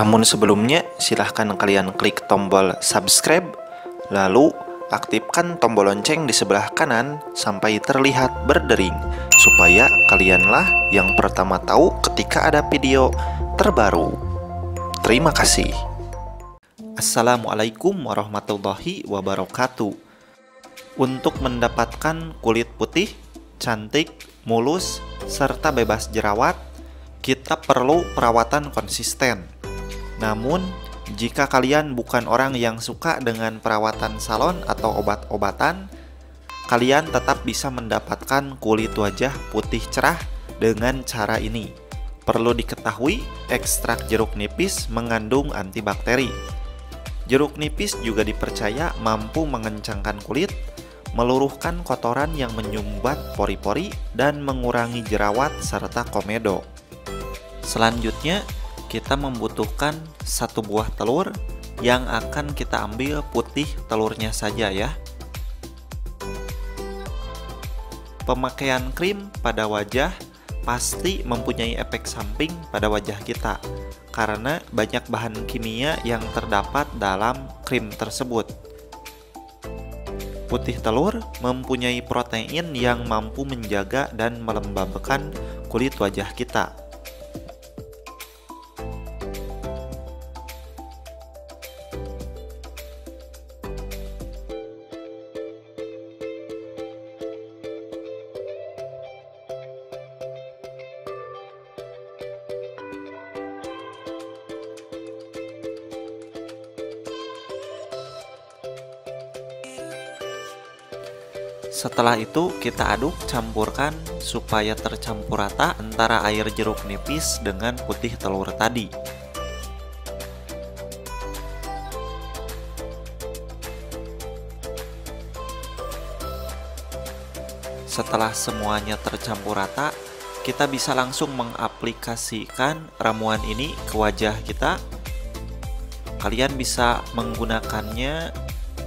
Namun sebelumnya, silahkan kalian klik tombol subscribe, lalu aktifkan tombol lonceng di sebelah kanan sampai terlihat berdering, supaya kalianlah yang pertama tahu ketika ada video terbaru. Terima kasih. Assalamualaikum warahmatullahi wabarakatuh. Untuk mendapatkan kulit putih, cantik, mulus, serta bebas jerawat, kita perlu perawatan konsisten. Namun, jika kalian bukan orang yang suka dengan perawatan salon atau obat-obatan, kalian tetap bisa mendapatkan kulit wajah putih cerah dengan cara ini. Perlu diketahui, ekstrak jeruk nipis mengandung antibakteri. Jeruk nipis juga dipercaya mampu mengencangkan kulit, meluruhkan kotoran yang menyumbat pori-pori, dan mengurangi jerawat serta komedo. Selanjutnya, kita membutuhkan satu buah telur yang akan kita ambil putih telurnya saja ya. Pemakaian krim pada wajah pasti mempunyai efek samping pada wajah kita karena banyak bahan kimia yang terdapat dalam krim tersebut. Putih telur mempunyai protein yang mampu menjaga dan melembabkan kulit wajah kita. Setelah itu kita aduk campurkan supaya tercampur rata antara air jeruk nipis dengan putih telur tadi. Setelah semuanya tercampur rata, kita bisa langsung mengaplikasikan ramuan ini ke wajah kita. Kalian bisa menggunakannya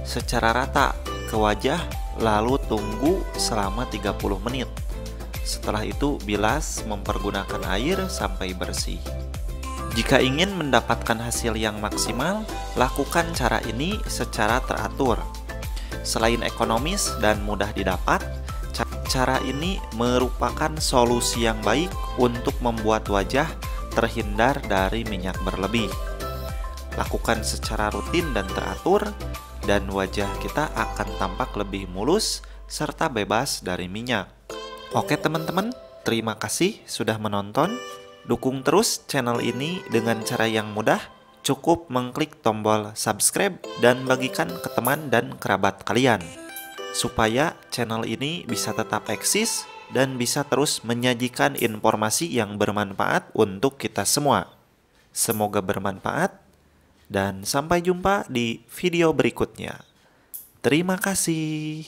secara rata ke wajah lalu tunggu selama 30 menit. Setelah itu bilas mempergunakan air sampai bersih. Jika ingin mendapatkan hasil yang maksimal, lakukan cara ini secara teratur. Selain ekonomis dan mudah didapat, cara ini merupakan solusi yang baik untuk membuat wajah terhindar dari minyak berlebih. Lakukan secara rutin dan teratur dan wajah kita akan tampak lebih mulus serta bebas dari minyak. Oke teman-teman, terima kasih sudah menonton. Dukung terus channel ini dengan cara yang mudah. Cukup mengklik tombol subscribe dan bagikan ke teman dan kerabat kalian. Supaya channel ini bisa tetap eksis dan bisa terus menyajikan informasi yang bermanfaat untuk kita semua. Semoga bermanfaat dan sampai jumpa di video berikutnya. Terima kasih.